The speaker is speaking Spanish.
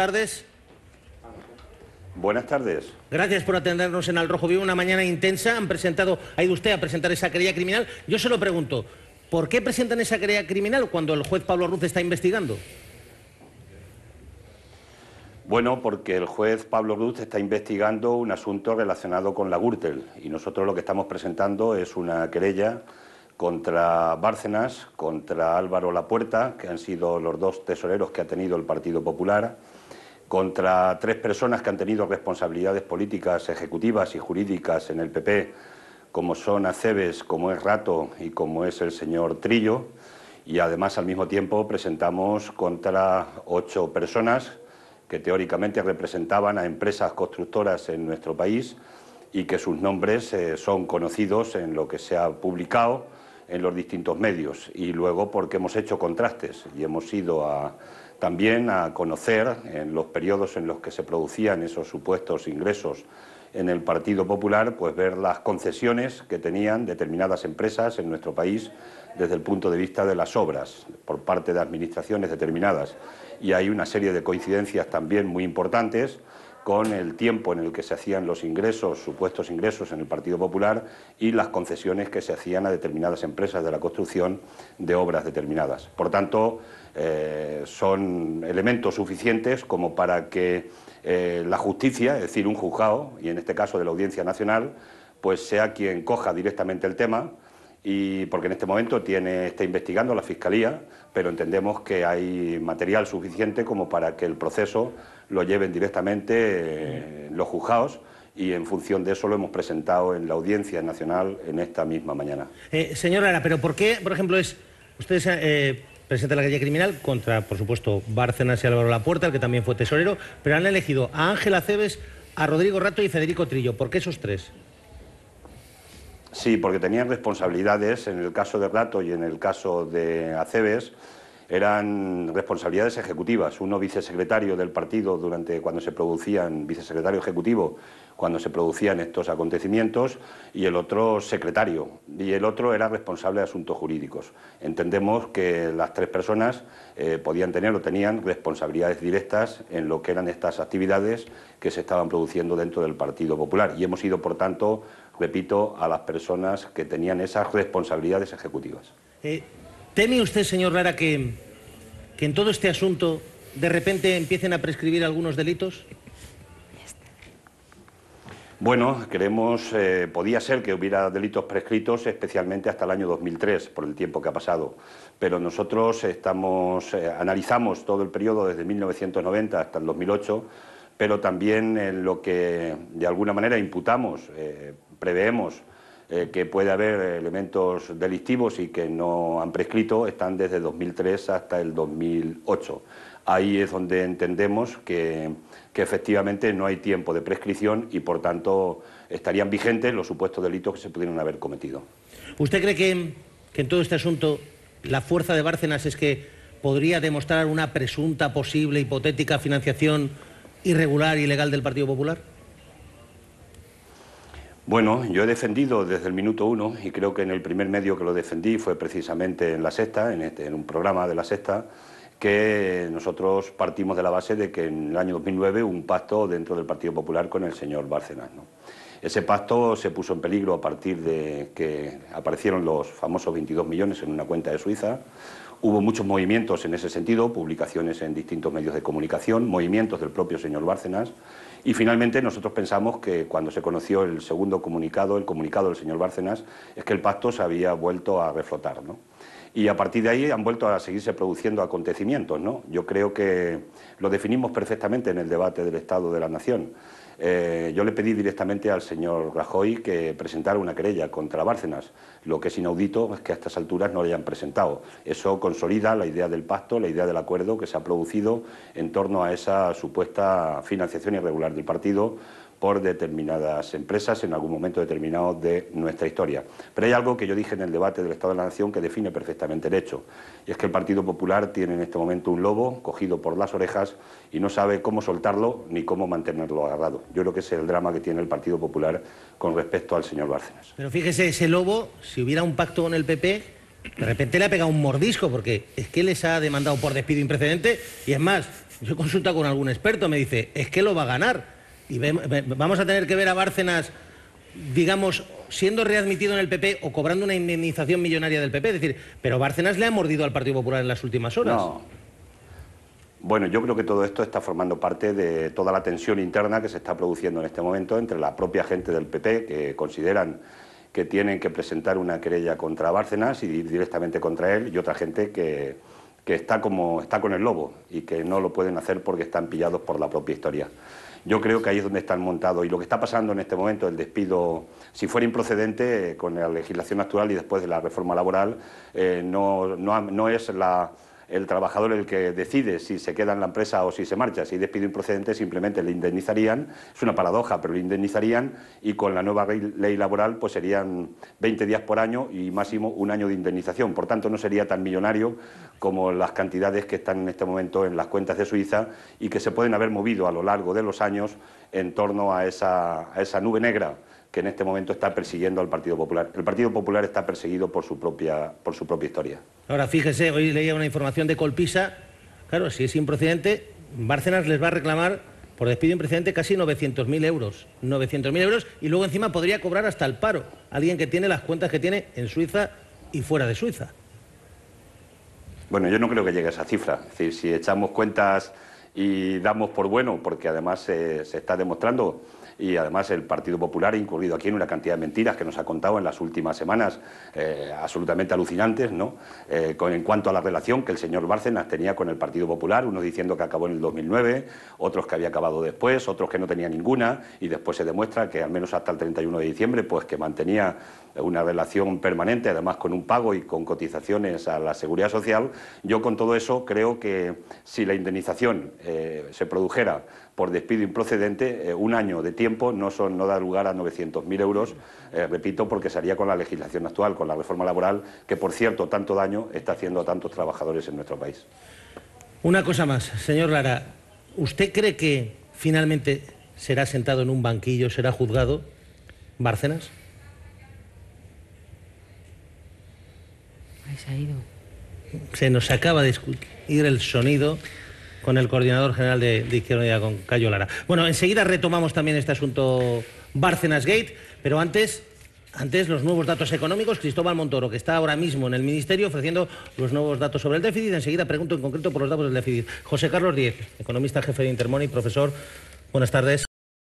tardes. Buenas tardes. Gracias por atendernos en Al Rojo Vivo. Una mañana intensa. Han presentado, ha ido usted a presentar esa querella criminal. Yo se lo pregunto, ¿por qué presentan esa querella criminal cuando el juez Pablo Ruz está investigando? Bueno, porque el juez Pablo Ruz está investigando un asunto relacionado con la Gürtel y nosotros lo que estamos presentando es una querella contra Bárcenas, contra Álvaro Lapuerta, que han sido los dos tesoreros que ha tenido el Partido Popular, contra tres personas que han tenido responsabilidades políticas, ejecutivas y jurídicas en el PP, como son Aceves, como es Rato y como es el señor Trillo, y además al mismo tiempo presentamos contra ocho personas que teóricamente representaban a empresas constructoras en nuestro país y que sus nombres eh, son conocidos en lo que se ha publicado en los distintos medios y luego porque hemos hecho contrastes y hemos ido a, también a conocer en los periodos en los que se producían esos supuestos ingresos en el Partido Popular, pues ver las concesiones que tenían determinadas empresas en nuestro país desde el punto de vista de las obras por parte de administraciones determinadas. Y hay una serie de coincidencias también muy importantes con el tiempo en el que se hacían los ingresos, supuestos ingresos en el Partido Popular y las concesiones que se hacían a determinadas empresas de la construcción de obras determinadas. Por tanto, eh, son elementos suficientes como para que eh, la justicia, es decir, un juzgado, y en este caso de la Audiencia Nacional, pues sea quien coja directamente el tema, y porque en este momento está investigando la Fiscalía, pero entendemos que hay material suficiente como para que el proceso lo lleven directamente eh, los juzgados y en función de eso lo hemos presentado en la Audiencia Nacional en esta misma mañana. Eh, señora Lara, pero ¿por qué, por ejemplo, es ustedes eh, presentan la calle criminal contra, por supuesto, Bárcenas y Álvaro Lapuerta, el que también fue tesorero, pero han elegido a Ángela Cebes, a Rodrigo Rato y Federico Trillo? ¿Por qué esos tres? Sí, porque tenían responsabilidades en el caso de Rato y en el caso de Aceves eran responsabilidades ejecutivas. Uno vicesecretario del partido durante cuando se producían, vicesecretario ejecutivo cuando se producían estos acontecimientos y el otro secretario y el otro era responsable de asuntos jurídicos. Entendemos que las tres personas eh, podían tener o tenían responsabilidades directas en lo que eran estas actividades que se estaban produciendo dentro del Partido Popular y hemos ido, por tanto, repito, a las personas que tenían esas responsabilidades ejecutivas. Eh, ¿Teme usted, señor Lara, que, que en todo este asunto de repente empiecen a prescribir algunos delitos? Bueno, creemos, eh, podía ser que hubiera delitos prescritos, especialmente hasta el año 2003, por el tiempo que ha pasado. Pero nosotros estamos, eh, analizamos todo el periodo desde 1990 hasta el 2008, pero también en lo que de alguna manera imputamos, eh, preveemos eh, que puede haber elementos delictivos y que no han prescrito están desde 2003 hasta el 2008. Ahí es donde entendemos que, efectivamente no hay tiempo de prescripción y por tanto estarían vigentes los supuestos delitos que se pudieron haber cometido. ¿Usted cree que, que en todo este asunto la fuerza de Bárcenas es que podría demostrar una presunta, posible, hipotética financiación irregular y ilegal del Partido Popular? Bueno, yo he defendido desde el minuto uno y creo que en el primer medio que lo defendí fue precisamente en La Sexta, en, este, un programa de La Sexta, que nosotros partimos de la base de que en el año 2009 hubo un pacto dentro del Partido Popular con el señor Bárcenas. Ese pacto se puso en peligro a partir de que aparecieron los famosos 22 millones en una cuenta de Suiza. Hubo muchos movimientos en ese sentido, publicaciones en distintos medios de comunicación, movimientos del propio señor Bárcenas. Y finalmente nosotros pensamos que cuando se conoció el segundo comunicado, el comunicado del señor Bárcenas, es que el pacto se había vuelto a reflotar. ¿no? Y a partir de ahí han vuelto a seguirse produciendo acontecimientos. ¿no? Yo creo que lo definimos perfectamente en el debate del Estado de la Nación. Eh, yo le pedí directamente al señor Rajoy que presentara una querella contra Bárcenas. Lo que es inaudito es que a estas alturas no le hayan presentado. Eso consolida la idea del pacto, la idea del acuerdo que se ha producido en torno a esa supuesta financiación irregular del partido por determinadas empresas en algún momento determinado de nuestra historia. Pero hay algo que yo dije en el debate del Estado de la Nación que define perfectamente el hecho, y es que el Partido Popular tiene en este momento un lobo cogido por las orejas y no sabe cómo soltarlo ni cómo mantenerlo agarrado. Yo creo que ese es el drama que tiene el Partido Popular con respecto al señor Bárcenas. Pero fíjese, ese lobo, si hubiera un pacto con el PP, de repente le ha pegado un mordisco, porque es que les ha demandado por despido imprecedente, y es más, yo he consultado con algún experto, me dice, es que lo va a ganar. Y vamos a tener que ver a Bárcenas, digamos, siendo readmitido en el PP o cobrando una indemnización millonaria del PP. Es decir, pero Bárcenas le ha mordido al Partido Popular en las últimas horas. No. Bueno, yo creo que todo esto está formando parte de toda la tensión interna que se está produciendo en este momento entre la propia gente del PP, que consideran que tienen que presentar una querella contra Bárcenas y ir directamente contra él, y otra gente que, que está, como, está con el lobo y que no lo pueden hacer porque están pillados por la propia historia. Yo creo que ahí es donde están montados. Y lo que está pasando en este momento, el despido, si fuera improcedente con la legislación actual y después de la reforma laboral, eh, no, no es la el trabajador el que decide si se queda en la empresa o si se marcha. Si despido improcedente, simplemente le indemnizarían. Es una paradoja, pero le indemnizarían y con la nueva ley laboral pues serían 20 días por año y máximo un año de indemnización. Por tanto, no sería tan millonario como las cantidades que están en este momento en las cuentas de Suiza y que se pueden haber movido a lo largo de los años en torno a esa, a esa nube negra que en este momento está persiguiendo al Partido Popular. El Partido Popular está perseguido por su propia, por su propia historia. Ahora, fíjese, hoy leía una información de Colpisa. Claro, si es improcedente, Bárcenas les va a reclamar por despido improcedente casi 900.000 euros. 900.000 euros y luego encima podría cobrar hasta el paro. Alguien que tiene las cuentas que tiene en Suiza y fuera de Suiza. Bueno, yo no creo que llegue a esa cifra. Es decir, si echamos cuentas y damos por bueno, porque además se está demostrando y además el Partido Popular ha incurrido aquí en una cantidad de mentiras que nos ha contado en las últimas semanas, eh, absolutamente alucinantes, ¿no? Eh, con, en cuanto a la relación que el señor Bárcenas tenía con el Partido Popular, unos diciendo que acabó en el 2009, otros que había acabado después, otros que no tenía ninguna, y después se demuestra que al menos hasta el 31 de diciembre, pues que mantenía una relación permanente, además con un pago y con cotizaciones a la seguridad social. Yo con todo eso creo que si la indemnización eh, se produjera por despido improcedente, un año de tiempo no, son, no da lugar a 900.000 euros, eh, repito, porque sería con la legislación actual, con la reforma laboral, que por cierto tanto daño está haciendo a tantos trabajadores en nuestro país. Una cosa más, señor Lara, ¿usted cree que finalmente será sentado en un banquillo, será juzgado Bárcenas? se ha ido. Se nos acaba de ir el sonido con el coordinador general de, Izquierda Unida, con Cayo Lara. Bueno, enseguida retomamos también este asunto Bárcenas Gate, pero antes antes, los nuevos datos económicos, Cristóbal Montoro, que está ahora mismo en el Ministerio ofreciendo los nuevos datos sobre el déficit. Enseguida pregunto en concreto por los datos del déficit. José Carlos Díez, economista jefe de Intermoney, profesor. Buenas tardes.